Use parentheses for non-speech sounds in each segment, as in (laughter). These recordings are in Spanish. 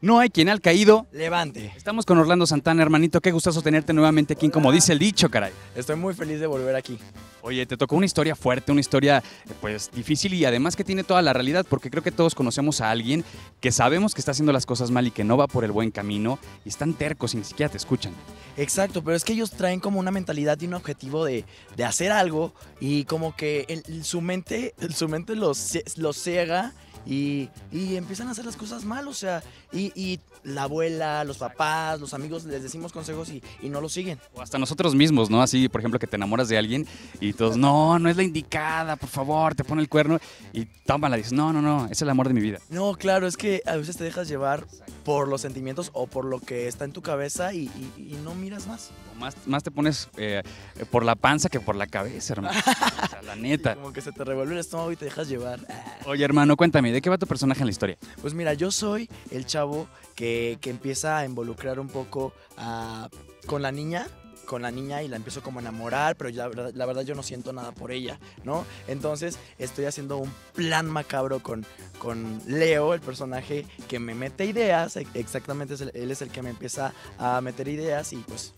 no hay quien al caído. Levante. Estamos con Orlando Santana, hermanito. Qué gustazo tenerte nuevamente aquí, como dice el dicho, caray. Estoy muy feliz de volver aquí. Oye, te tocó una historia fuerte, una historia pues difícil y además que tiene toda la realidad, porque creo que todos conocemos a alguien que sabemos que está haciendo las cosas mal y que no va por el buen camino y están tercos y ni siquiera te escuchan. Exacto, pero es que ellos traen como una mentalidad y un objetivo de, de hacer algo y como que el- su mente, (laughs) su mente los, los ciega y, y empiezan a hacer las cosas mal, o sea, y, y la abuela, los papás, los amigos les decimos consejos y, y no los siguen. O hasta nosotros mismos, ¿no? Así, por ejemplo, que te enamoras de alguien y todos, no, no es la indicada, por favor, te pone el cuerno y tómala, dices, no, no, no, es el amor de mi vida. No, claro, es que a veces te dejas llevar por los sentimientos o por lo que está en tu cabeza y, y- y no miras más. O Más, más te pones eh, por la panza que por la cabeza, hermano. O sea, la (laughs) neta. Como que se te revuelve el estómago y te dejas llevar. Oye, hermano, cuéntame, ¿de qué va tu personaje en la historia? Pues mira, yo soy el chavo que, que empieza a involucrar un poco a- con la niña con la niña y la empiezo como a enamorar, pero la, verdad, yo no siento nada por ella, ¿no? Entonces estoy haciendo un plan macabro con, con Leo, el personaje que me mete ideas, e- exactamente él es el que me empieza a meter ideas y pues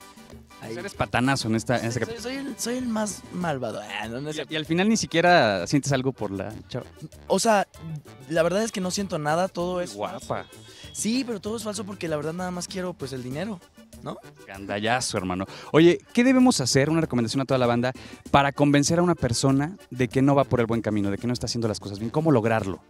ahí... Eres patanazo en esta, en esta Soy, soy el, soy el más malvado. Ah, no, no es Y, y al final ni siquiera sientes algo por la chava. O sea, la verdad es que no siento nada, todo es Guapa. falso. Sí, pero todo es falso porque la verdad nada más quiero pues el dinero, ¿no? Gandallazo, hermano. Oye, ¿qué debemos hacer? Una recomendación a toda la banda para convencer a una persona de que no va por el buen camino, de que no está haciendo las cosas bien. ¿Cómo lograrlo?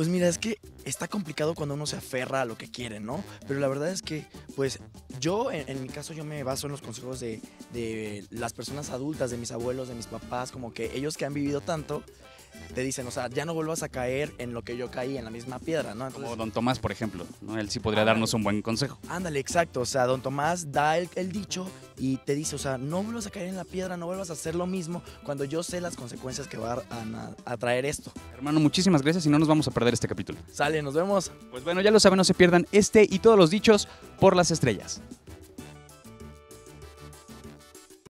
Pues mira, es que está complicado cuando uno se aferra a lo que quiere, ¿no? Pero la verdad es que, pues yo, en, mi caso, yo me baso en los consejos de, de las personas adultas, de mis abuelos, de mis papás, como que ellos que han vivido tanto, te dicen, o sea, ya no vuelvas a caer en lo que yo caí, en la misma piedra, ¿no? Como Entonces, Don Tomás, por ejemplo. ¿no? Él sí podría darnos un buen consejo. Ándale, exacto. O sea, don Tomás da el, el dicho y te dice, o sea, no vuelvas a caer en la piedra, no vuelvas a hacer lo mismo cuando yo sé las consecuencias que va a, a traer esto. Hermano, muchísimas gracias y no nos vamos a perder este capítulo. Sale, nos vemos. Pues bueno, ya lo saben, no se pierdan este y todos los dichos por las estrellas.